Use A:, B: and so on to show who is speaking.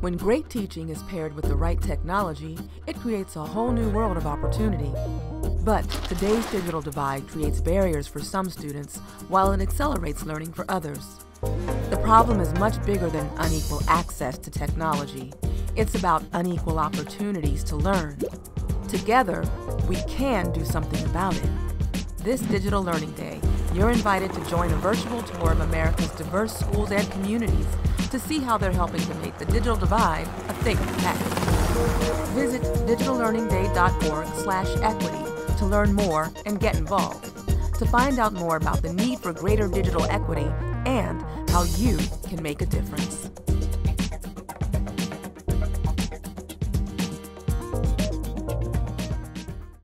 A: When great teaching is paired with the right technology, it creates a whole new world of opportunity. But today's digital divide creates barriers for some students while it accelerates learning for others. The problem is much bigger than unequal access to technology. It's about unequal opportunities to learn. Together, we can do something about it. This Digital Learning Day, you're invited to join a virtual tour of America's diverse schools and communities to see how they're helping to make the digital divide a thing of the past. Visit digitallearningday.org slash equity to learn more and get involved. To find out more about the need for greater digital equity and how you can make a difference.